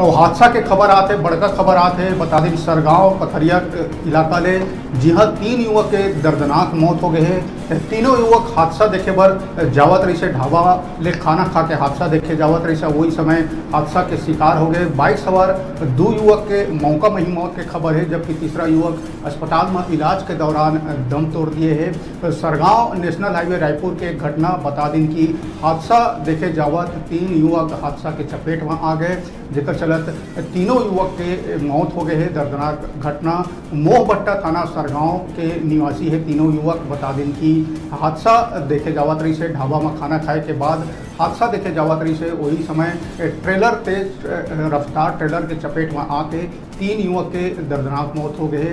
तो हादसा के खबर आते, बड़का खबर आते, बता दें सरगांव पथरिया इलाका ले जिहा तीन युवक के दर्दनाक मौत हो गए है। तीनों युवक हादसा देखे बर जावत रही से ढाबा ले खाना खा के हादसा देखे जावत रही से। वही समय हादसा के शिकार हो गए। बाइक सवार दो युवक के मौका में ही मौत के खबर है, जबकि तीसरा युवक अस्पताल में इलाज के दौरान दम तोड़ दिए है। सरगांव नेशनल हाईवे रायपुर के घटना बता दिन की हादसा देखे जावत तीन युवक हादसा के चपेट में आ गए, जेकर चलत तीनों युवक के मौत हो गए है, दर्दनाक घटना। मोहबट्टा थाना सरगांव के निवासी है, तीनों युवक बता दें कि हादसा देखे जावत रही से, ढाबा में खाना खाए के बाद हादसा देखे जावत रही से वही समय ट्रेलर तेज रफ्तार ट्रेलर के चपेट में आके तीन युवक के दर्दनाक मौत हो गए।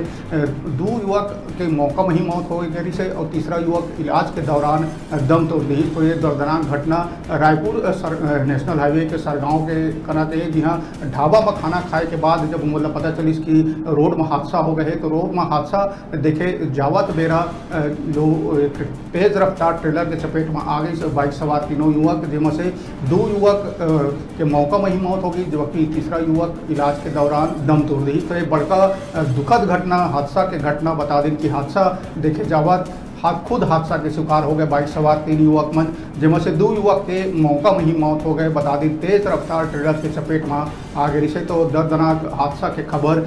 दो युवक के मौका में ही मौत हो गई से, और तीसरा युवक इलाज के दौरान दम तोड़ दी तो ये दर्दनाक घटना रायपुर नेशनल हाईवे के सरगांव के कना के जी हाँ ढाबा पर खाना खाए के बाद जब मतलब पता चली कि रोड में हादसा हो गए तो रोड में हादसा देखे जावत बेरा जो तेज रफ्तार ट्रेलर के चपेट में आ गई बाइक सवार तीनों युवक जिनमें से दो युवक के मौका में ही मौत हो गई, जबकि तीसरा युवक इलाज के दौरान दम तोड़ दी तो ये बड़का दुखद घटना, हादसा के घटना बता दें कि हादसा, देखे जावत खुद हादसा के शिकार हो गए, बाइक सवार तीन युवक मन जिनमें से दो युवक के मौका में ही मौत हो गए। बता दी, तेज रफ्तार ट्रेलर के चपेट में आ गई से तो दर्दनाक हादसा के खबर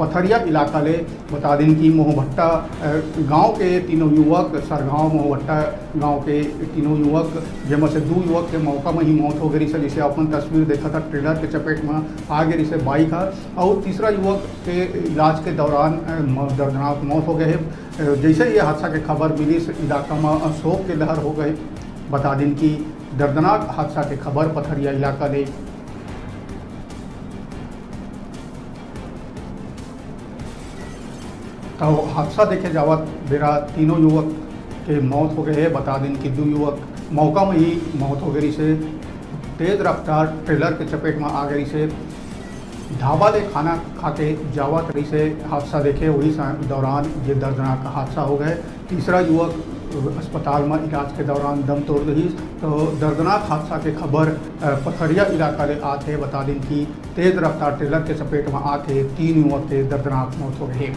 पथरिया इलाका ले। बता दिन कि मोहभट्टा गाँव के तीनों युवक, सरगांव, मोहभट्टा गाँव के तीनों युवक जिनमें से दो युवक के मौका में ही मौत हो गई से जिसे अपन तस्वीर देखा था ट्रेलर के चपेट में आ गई से बाइक है। और तीसरा युवक के इलाज के दौरान दर्दनाक मौत हो गए जैसे ये हादसा के खबर मिली इस इलाका में शोक के लहर हो गए। बता दिन की दर्दनाक हादसा के खबर पथरिया इलाका ले तो हादसा देखे जावत मेरा तीनों युवक के मौत हो गए। है बता दिन की दो युवक मौका में ही मौत हो गई से। तेज़ रफ्तार ट्रेलर के चपेट में आ गई से। ढाबा ले खाना खा के जावा तरी से हादसा देखे वही दौरान ये दर्दनाक हादसा हो गए तीसरा युवक अस्पताल में इलाज के दौरान दम तोड़ रही तो दर्दनाक हादसा के खबर पथरिया इलाका ले आते बता दें कि तेज़ रफ्तार ट्रेलर के चपेट में आके तीन युवक के दर्दनाक मौत हो गई